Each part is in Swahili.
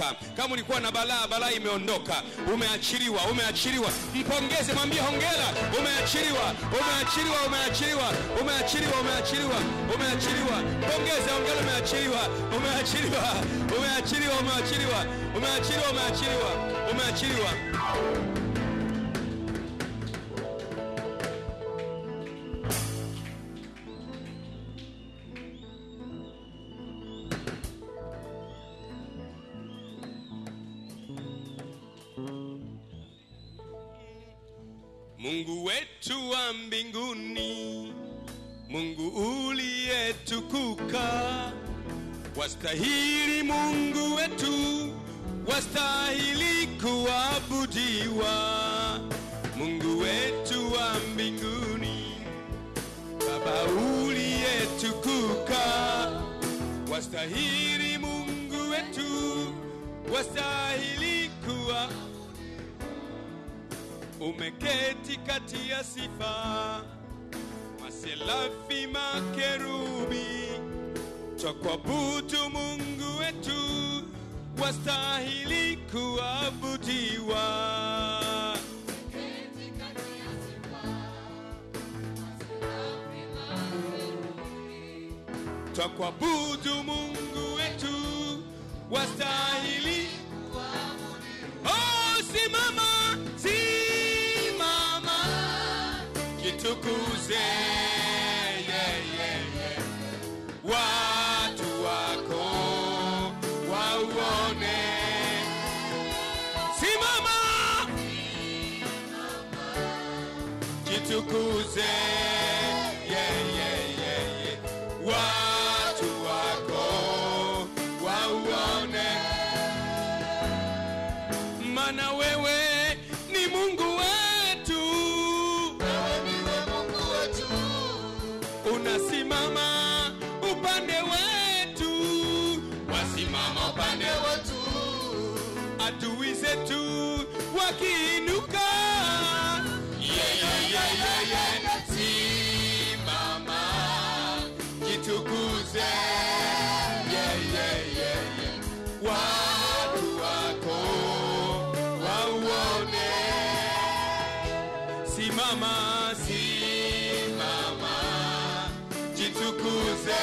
imeondoka kama ulikuwa na balaa balaa imeondoka. Umeachiliwa umeachiliwa. Mpongeze mwambie hongera. Umeachiliwa umeachiliwa umeachiliwa. Umeachiliwa umeachiliwa umeachiliwa. Pongeze hongera umeachiliwa. Umeachiliwa umeachiliwa umeachiliwa. Umeachiliwa umeachiliwa. Umeachiliwa Mungu wetu wa mbinguni, Mungu uliyetukuka, wastahili Mungu wetu, wastahili kuabudiwa. Mungu wetu wa mbinguni, Baba uliyetukuka, wastahili umeketi kati ya sifa, maselafi makerubi, twakuabudu Mungu wetu, wastahili kuabudiwa. Twakuabudu Mungu wetu, wastahili jitukuze, yeah. Watu wako wauone. Simama, jitukuze, yeah, wewe adui zetu wakiinuka, yeah, yeah, yeah, yeah, yeah. simama jitukuze, yeah, yeah, yeah, yeah. watu wako wauone. Simama, simama, jitukuze,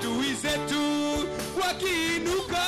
adui zetu wakiinuka.